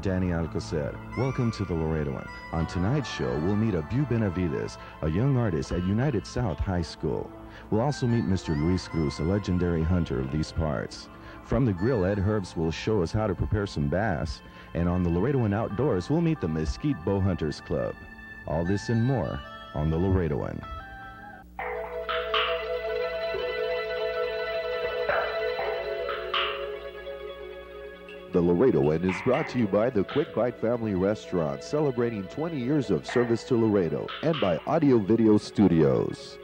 I'm Danny Alcocer. Welcome to the Laredoan. On tonight's show, we'll meet Abui Benavides, a young artist at United South High School. We'll also meet Mr. Luis Cruz, a legendary hunter of these parts. From the grill, Ed Herbst will show us how to prepare some bass. And on the Laredoan Outdoors, we'll meet the Mesquite Bow Hunters Club. All this and more on the Laredoan. The Laredo Laredoan is brought to you by the Quick Bite Family Restaurant, celebrating 20 years of service to Laredo, and by Audio Video Studios.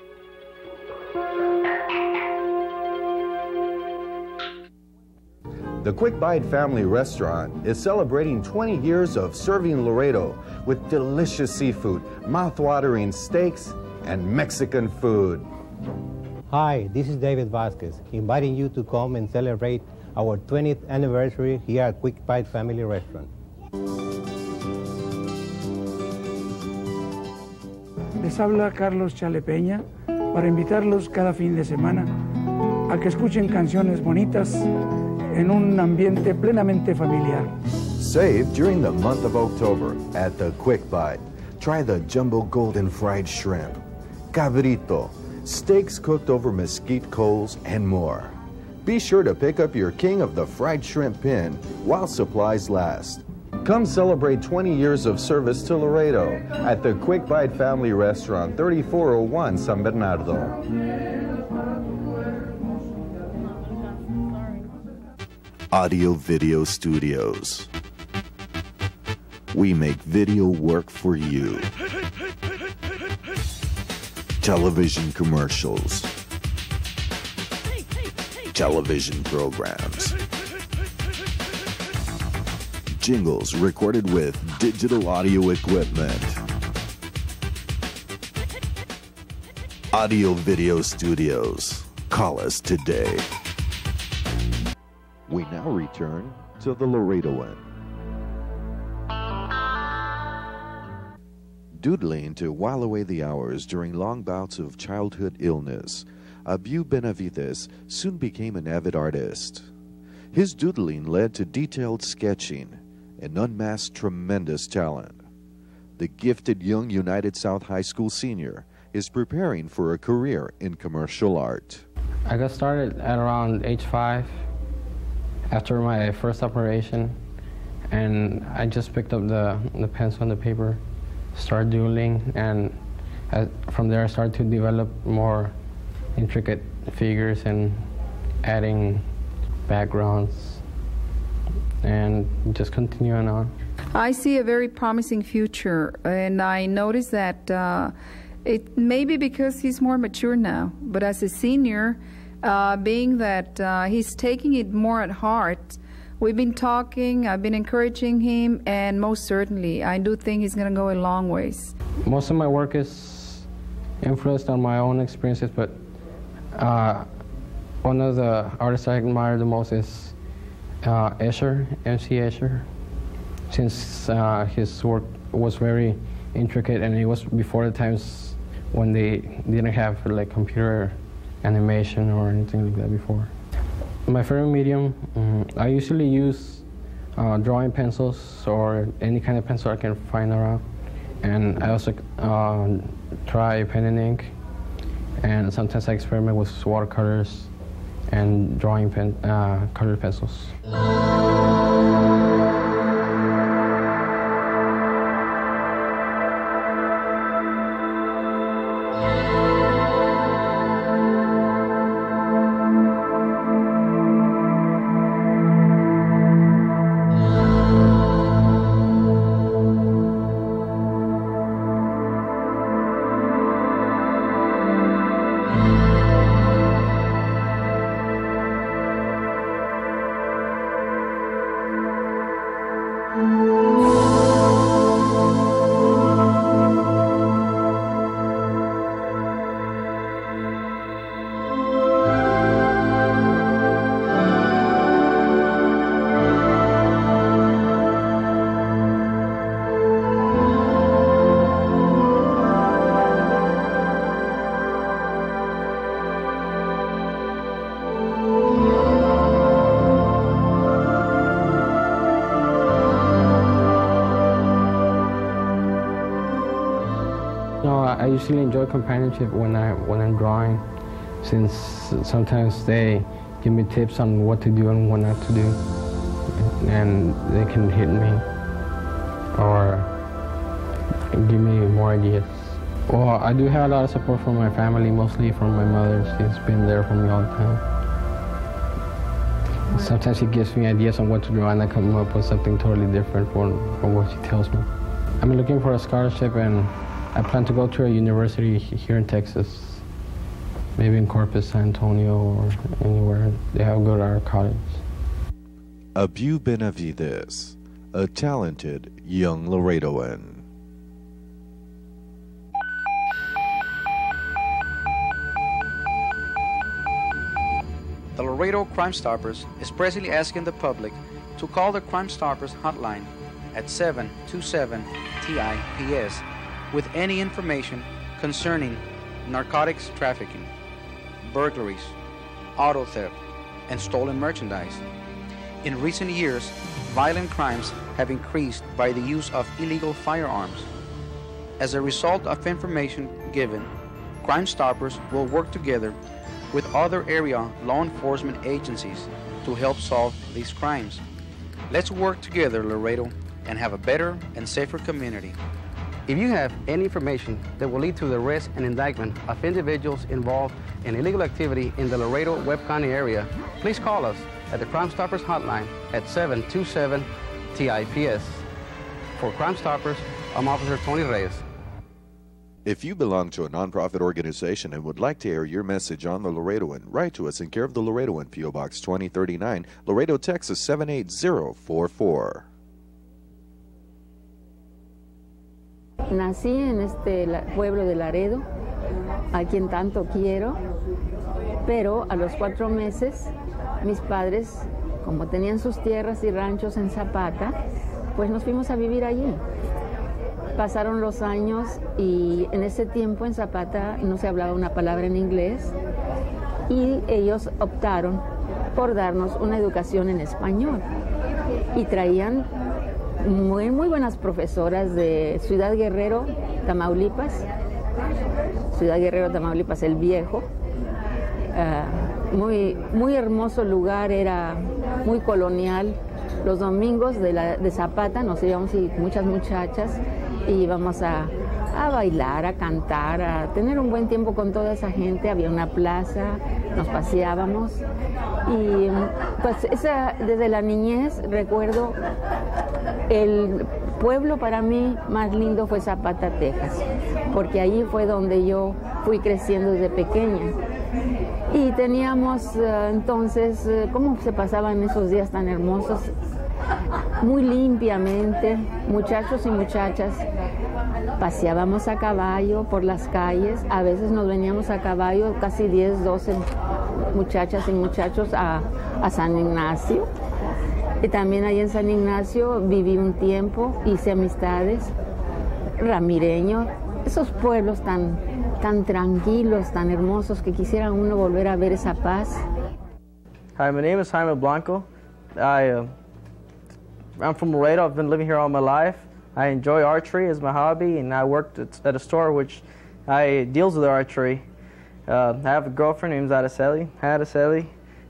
The Quick Bite Family Restaurant is celebrating 20 years of serving Laredo with delicious seafood, mouth-watering steaks, and Mexican food. Hi, this is David Vasquez, inviting you to come and celebrate our 20th anniversary here at Quick Bite Family Restaurant. Les habla Carlos Chalepeña para invitarlos cada fin de semana a que escuchen canciones bonitas en un ambiente plenamente familiar. Save during the month of October at the Quick Bite. Try the jumbo golden fried shrimp, cabrito, steaks cooked over mesquite coals, and more. Be sure to pick up your King of the Fried Shrimp pin while supplies last. Come celebrate 20 years of service to Laredo at the Quick Bite Family Restaurant, 3401 San Bernardo. Audio Video Studios. We make video work for you. Television commercials. Television programs. Jingles recorded with digital audio equipment. Audio Video Studios. Call us today. We now return to the Laredoan. Doodling to while away the hours during long bouts of childhood illness, Abui Benavides soon became an avid artist. His doodling led to detailed sketching and unmasked tremendous talent. The gifted young United South High School senior is preparing for a career in commercial art. I got started at around age five after my first operation and I just picked up the, the pencil and the paper, started doodling, and I, from there I started to develop more intricate figures and adding backgrounds and just continuing on. I see a very promising future, and I notice that uh, it may be because he's more mature now, but as a senior, uh, being that uh, he's taking it more at heart. We've been talking, I've been encouraging him, and most certainly, I do think he's going to go a long ways. Most of my work is influenced on my own experiences, but uh, one of the artists I admire the most is uh, Escher, MC Escher, since uh, his work was very intricate and it was before the times when they didn't have like computer animation or anything like that before. My favorite medium, um, I usually use uh, drawing pencils or any kind of pencil I can find around. And I also uh, try pen and ink. And sometimes I experiment with watercolors and drawing pen, uh, colored pencils. Usually enjoy companionship when I when I'm drawing, since sometimes they give me tips on what to do and what not to do, and they can hit me or give me more ideas. Well, I do have a lot of support from my family, mostly from my mother. She's been there for me all the time. Sometimes she gives me ideas on what to draw, and I come up with something totally different from, from what she tells me. I'm looking for a scholarship, and I plan to go to a university here in Texas, maybe in Corpus, San Antonio, or anywhere. They have good art college. Abui Benavides, a talented young Laredoan. The Laredo Crime Stoppers is presently asking the public to call the Crime Stoppers hotline at 727 TIPS with any information concerning narcotics trafficking, burglaries, auto theft, and stolen merchandise. In recent years, violent crimes have increased by the use of illegal firearms. As a result of information given, Crime Stoppers will work together with other area law enforcement agencies to help solve these crimes. Let's work together, Laredo, and have a better and safer community. If you have any information that will lead to the arrest and indictment of individuals involved in illegal activity in the Laredo Webb County area, please call us at the Crime Stoppers hotline at 727 TIPS. For Crime Stoppers, I'm Officer Tony Reyes. If you belong to a nonprofit organization and would like to air your message on the Laredoan, write to us in care of the Laredoan, P.O. Box 2039, Laredo, Texas 78044. Nací en este pueblo de Laredo, a quien tanto quiero, pero a los cuatro meses mis padres, como tenían sus tierras y ranchos en Zapata, pues nos fuimos a vivir allí. Pasaron los años y en ese tiempo en Zapata no se hablaba una palabra en inglés y ellos optaron por darnos una educación en español y traían muy, muy buenas profesoras de Ciudad Guerrero, Tamaulipas, Ciudad Guerrero, Tamaulipas, el viejo. Uh, muy, muy hermoso lugar, era muy colonial. Los domingos de, la, de Zapata nos íbamos y muchas muchachas y íbamos a, a bailar, a cantar, a tener un buen tiempo con toda esa gente. Había una plaza, nos paseábamos y pues esa, desde la niñez recuerdo el pueblo para mí más lindo fue Zapata, Texas, porque allí fue donde yo fui creciendo desde pequeña. Y teníamos uh, entonces, uh, ¿cómo se pasaban esos días tan hermosos? Muy limpiamente, muchachos y muchachas, paseábamos a caballo por las calles, a veces nos veníamos a caballo, casi 10, 12 muchachas y muchachos a, a San Ignacio. Y también ahí en San Ignacio viví un tiempo, hice amistades, Ramireño, esos pueblos tan, tan tranquilos, tan hermosos que quisiera uno volver a ver esa paz. Hi, my name is Jaime Blanco. I, uh, I'm from Laredo. I've been living here all my life. I enjoy archery as my hobby, and I worked at, a store which I deals with archery. Uh, I have a girlfriend named Araceli, Araceli,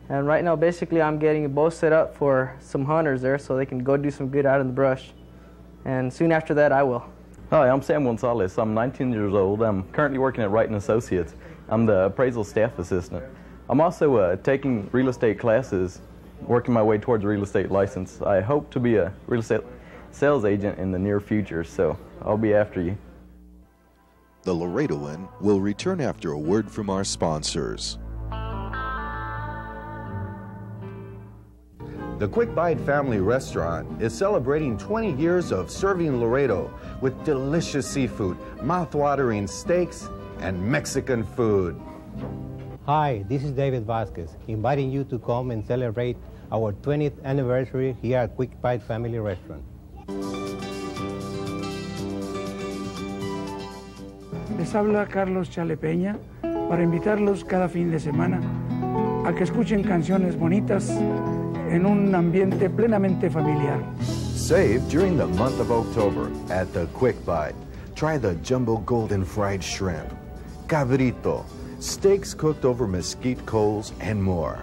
and right now basically I'm getting a bow set up for some hunters there so they can go do some good out in the brush. And soon after that I will. Hi, I'm Sam Gonzalez. I'm 19 years old. I'm currently working at Wright & Associates. I'm the appraisal staff assistant. I'm also uh, taking real estate classes, working my way towards a real estate license. I hope to be a real estate sales agent in the near future, so I'll be after you. The Laredoan will return after a word from our sponsors. The Quick Bite Family Restaurant is celebrating 20 years of serving Laredo with delicious seafood, mouth-watering steaks, and Mexican food. Hi, this is David Vasquez, inviting you to come and celebrate our 20th anniversary here at Quick Bite Family Restaurant. Les habla Carlos Chalepeña para invitarlos cada fin de semana a que escuchen canciones bonitas en un ambiente plenamente familiar. Save during the month of October at the Quick Bite. try the jumbo golden fried shrimp, cabrito, steaks cooked over mesquite coals, and more.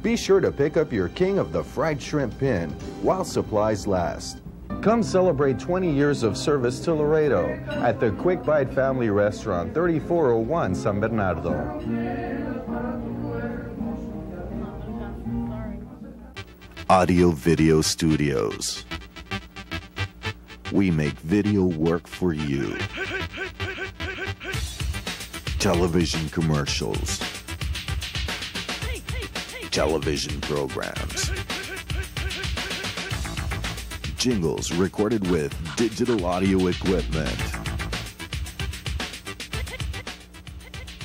Be sure to pick up your King of the Fried Shrimp pin while supplies last. Come celebrate 20 years of service to Laredo at the Quick Bite Family Restaurant, 3401 San Bernardo. Audio Video Studios. We make video work for you. Television commercials. Television programs. Jingles recorded with digital audio equipment.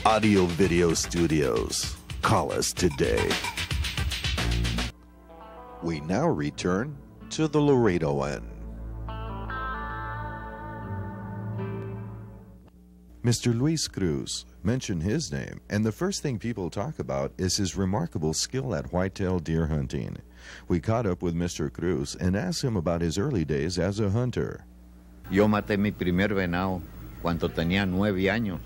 Audio Video Studios. Call us today. We now return to the Laredoan. Mr. Luis Cruz, mention his name, and the first thing people talk about is his remarkable skill at whitetail deer hunting. We caught up with Mr. Cruz and asked him about his early days as a hunter. Yo maté mi primer venado cuando tenía nueve años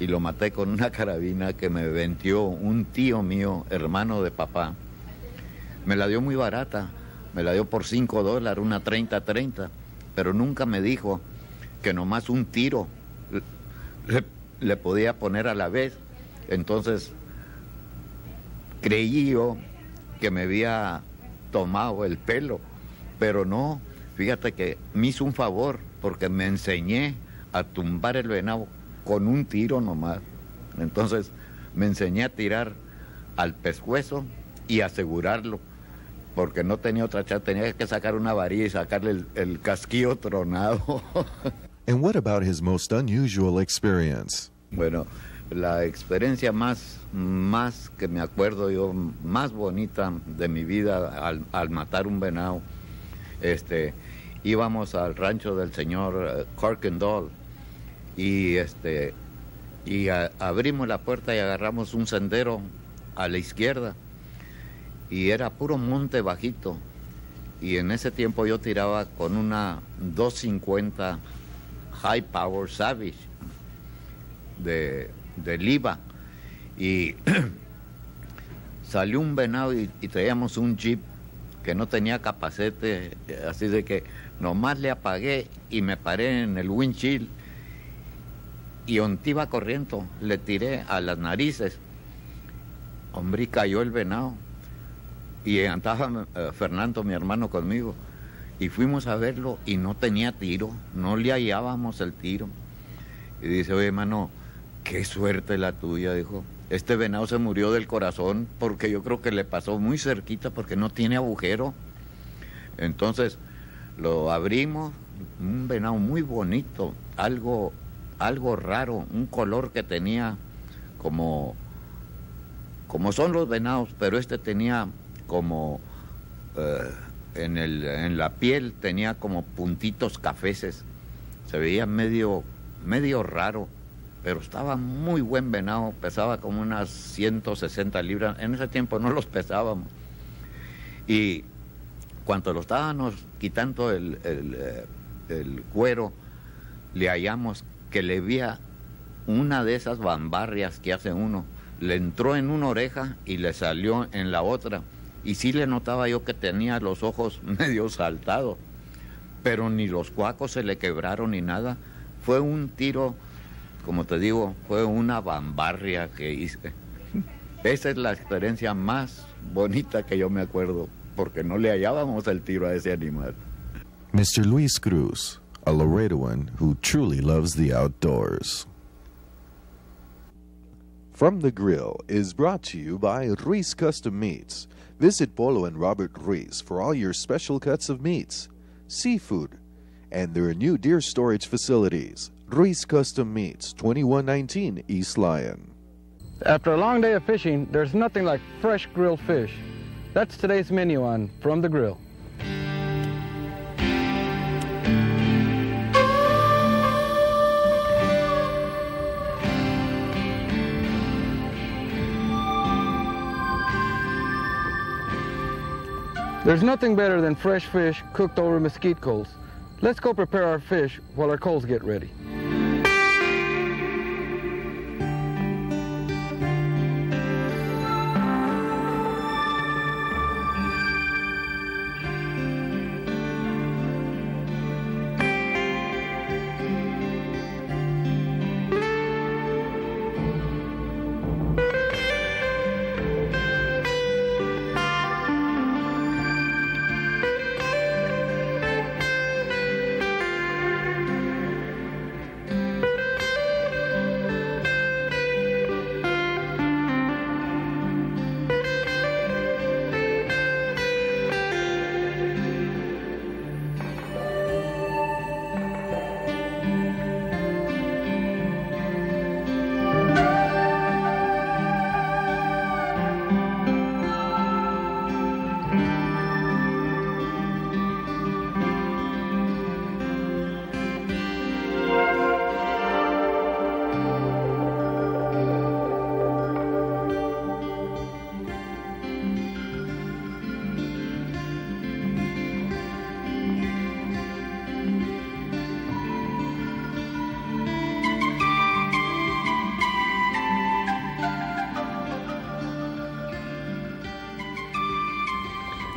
y lo maté con una carabina que me vendió un tío mío, hermano de papá. Me la dio muy barata, me la dio por cinco dólares, una 30-30, pero nunca me dijo que nomás un tiro le, le podía poner a la vez. Entonces creí yo que me había tomado el pelo, pero no, fíjate que me hizo un favor porque me enseñé a tumbar el venado con un tiro nomás. Entonces me enseñé a tirar al pescuezo y asegurarlo, porque no tenía otra chance, tenía que sacar una varilla y sacarle el, el casquillo tronado. And what about his most unusual experience? Bueno, la experiencia más, más que me acuerdo yo, más bonita de mi vida al, al matar un venado, este, íbamos al rancho del señor uh, Corkendall y este y a, abrimos la puerta y agarramos un sendero a la izquierda y era puro monte bajito y en ese tiempo yo tiraba con una 250 High Power Savage de, de Liva y salió un venado y, y, traíamos un jeep que no tenía capacete, así de que nomás le apagué y me paré en el windshield y donde iba corriendo le tiré a las narices. Hombre, cayó el venado. Y andaba uh, Fernando, mi hermano, conmigo. Y fuimos a verlo y no tenía tiro, no le hallábamos el tiro. Y dice, oye, hermano, qué suerte la tuya, dijo. Este venado se murió del corazón porque yo creo que le pasó muy cerquita porque no tiene agujero. Entonces lo abrimos, un venado muy bonito, algo, algo raro, un color que tenía como, como son los venados, pero este tenía como eh, en, el, en la piel tenía como puntitos cafeces, se veía medio, medio raro pero estaba muy buen venado, pesaba como unas 160 libras, en ese tiempo no los pesábamos. Y cuando lo estábamos quitando el, el, el cuero, le hallamos que le veía una de esas bambarrias que hace uno, le entró en una oreja y le salió en la otra. Y sí le notaba yo que tenía los ojos medio saltados, pero ni los cuacos se le quebraron ni nada. Fue un tiro como te digo, fue una bambarria que hice. Esa es la experiencia más bonita que yo me acuerdo, porque no le hallábamos el tiro a ese animal. Mr. Luis Cruz, a Laredoan who truly loves the outdoors. From the Grill is brought to you by Ruiz Custom Meats. Visit Polo and Robert Ruiz for all your special cuts of meats, seafood, and their new deer storage facilities. Ruiz Custom Meats, 2119 East Lyon. After a long day of fishing, there's nothing like fresh grilled fish. That's today's menu on From the Grill. There's nothing better than fresh fish cooked over mesquite coals. Let's go prepare our fish while our coals get ready.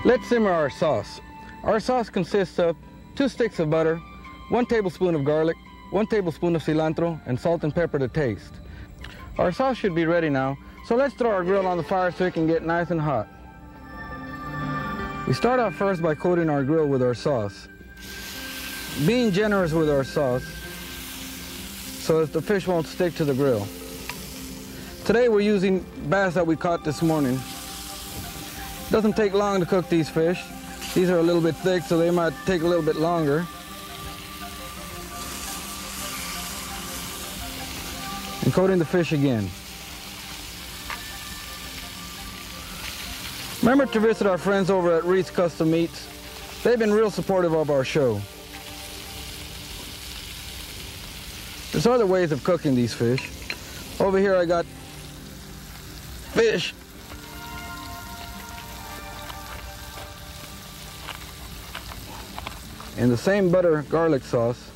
Let's simmer our sauce. Our sauce consists of two sticks of butter, one tablespoon of garlic, one tablespoon of cilantro, and salt and pepper to taste. Our sauce should be ready now, so let's throw our grill on the fire so it can get nice and hot. We start off first by coating our grill with our sauce. Being generous with our sauce so that the fish won't stick to the grill. Today we're using bass that we caught this morning. Doesn't take long to cook these fish. These are a little bit thick, so they might take a little bit longer. And coating the fish again. Remember to visit our friends over at Ruiz Custom Meats. They've been real supportive of our show. There's other ways of cooking these fish. Over here I got fish in the same butter garlic sauce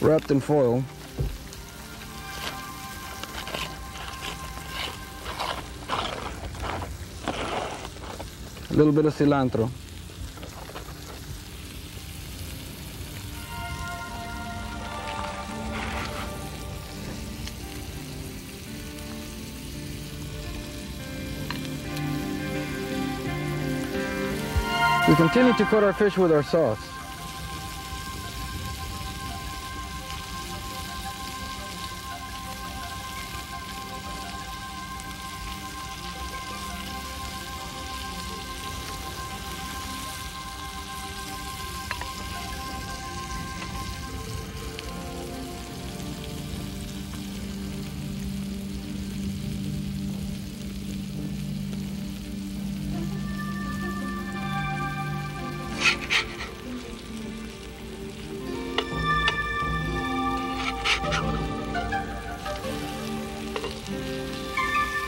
wrapped in foil. A little bit of cilantro. We continue to coat our fish with our sauce.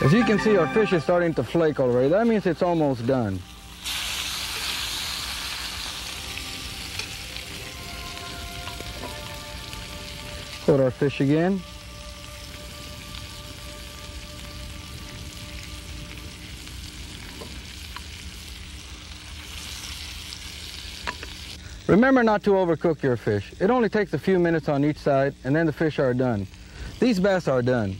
As you can see, our fish is starting to flake already. That means it's almost done. Put our fish again. Remember not to overcook your fish. It only takes a few minutes on each side and then the fish are done. These bass are done.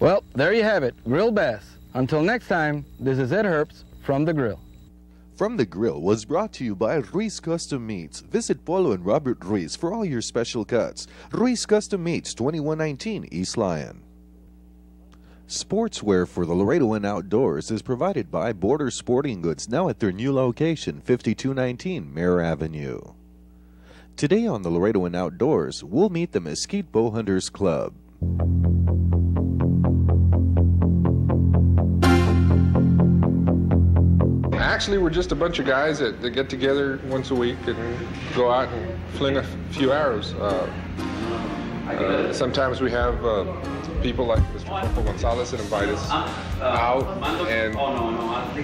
Well, there you have it, grilled bass. Until next time, this is Ed Herbst from The Grill. From the Grill was brought to you by Ruiz Custom Meats. Visit Polo and Robert Ruiz for all your special cuts. Ruiz Custom Meats, 2119 East Lyon. Sportswear for the Laredoan Outdoors is provided by Border Sporting Goods, now at their new location, 5219 Mare Avenue. Today on the Laredoan Outdoors, we'll meet the Mesquite Bowhunters Club. Actually, we're just a bunch of guys that, that get together once a week and go out and fling a few arrows. Uh, Uh, sometimes we have uh, people like Mr. Popo Gonzalez that invite us out and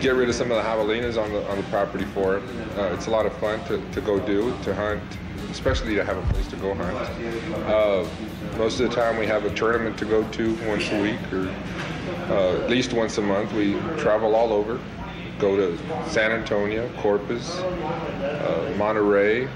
get rid of some of the javelinas on the on the property for it. Uh, it's a lot of fun to, to go do, to hunt, especially to have a place to go hunt. Uh, most of the time we have a tournament to go to once a week or uh, at least once a month. We travel all over, go to San Antonio, Corpus, uh, Monterrey,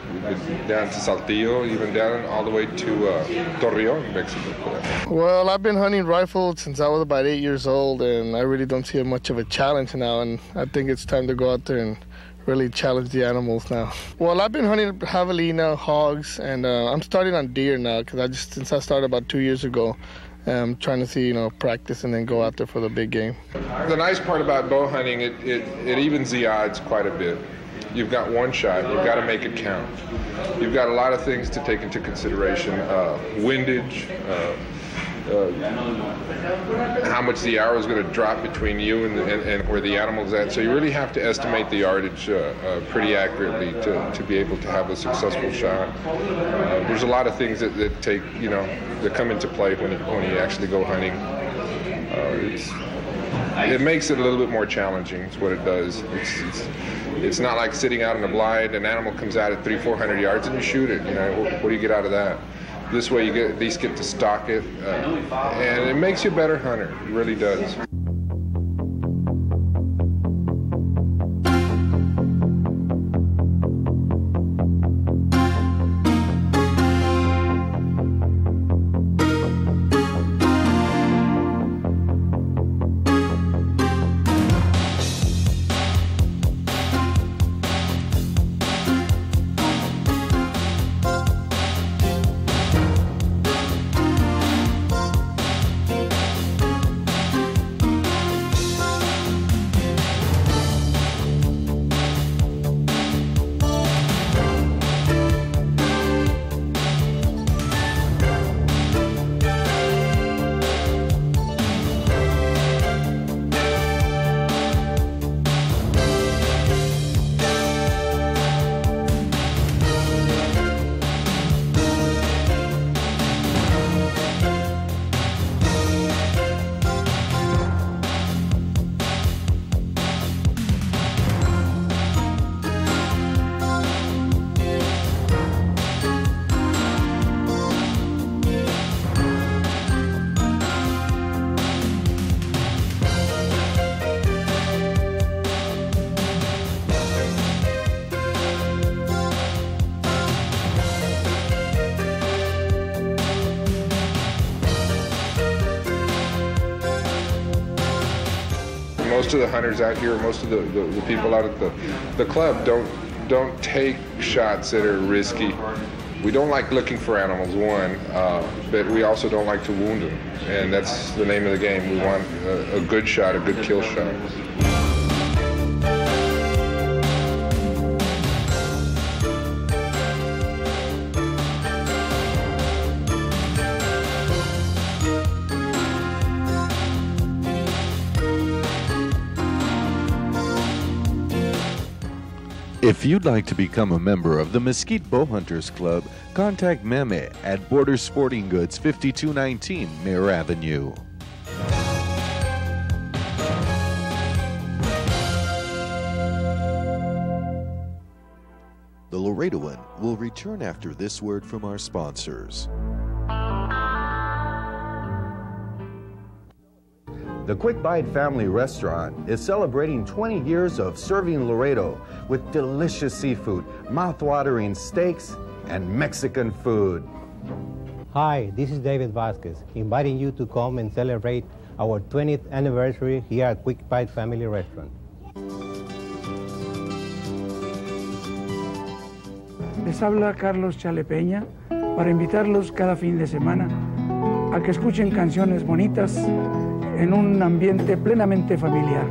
down to Saltillo, even down all the way to uh, Torreon, Mexico. Well, I've been hunting rifle since I was about eight years old, and I really don't see much of a challenge now. And I think it's time to go out there and really challenge the animals now. Well, I've been hunting javelina, hogs, and uh, I'm starting on deer now because I just since I started about two years ago. I'm trying to see, you know, practice and then go out there for the big game. The nice part about bow hunting, it, it, it evens the odds quite a bit. You've got one shot, you've got to make it count. You've got a lot of things to take into consideration uh, windage, uh, uh, how much the arrow is going to drop between you and, the, and, and, where the animal's at. So you really have to estimate the yardage uh, uh, pretty accurately to, to be able to have a successful shot. Uh, there's a lot of things that, that, take, you know, that come into play when you, when you actually go hunting. it makes it a little bit more challenging. It's what it does. It's, it's, it's not like sitting out in a blind. An animal comes out at three, four hundred yards, and you shoot it. You know, what, what do you get out of that? This way, you get, at least get to stalk it, uh, and it makes you a better hunter. It really does. Most of the hunters out here, most of the, the, the, people out at the, the club don't don't take shots that are risky. We don't like looking for animals, one, uh, but we also don't like to wound them. And that's the name of the game. We want a, a good shot, a good kill shot. If you'd like to become a member of the Mesquite Bowhunters Club, contact Meme at Border Sporting Goods 5219 Mayor Avenue. The Laredoan will return after this word from our sponsors. The Quick Bite Family Restaurant is celebrating 20 years of serving Laredo with delicious seafood, mouth-watering steaks, and Mexican food. Hi, this is David Vasquez, inviting you to come and celebrate our 20th anniversary here at Quick Bite Family Restaurant. Les habla Carlos Chalepeña para invitarlos cada fin de semana a que escuchen canciones bonitas en un ambiente plenamente familiar.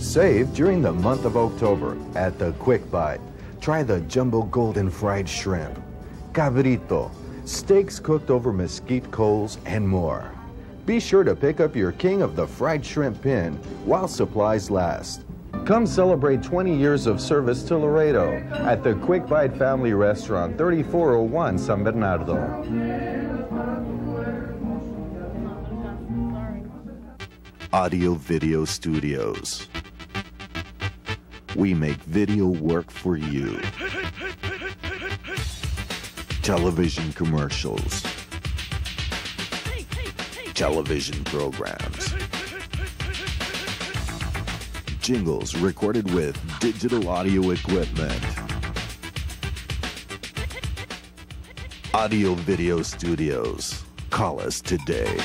Save during the month of October at the Quick Bite. Try the jumbo golden fried shrimp, cabrito, steaks cooked over mesquite coals, and more. Be sure to pick up your King of the Fried Shrimp pin while supplies last. Come celebrate 20 years of service to Laredo at the Quick Bite Family Restaurant, 3401 San Bernardo. Audio Video Studios. We make video work for you. Television commercials. Television programs. Jingles recorded with digital audio equipment. Audio Video Studios. Call us today.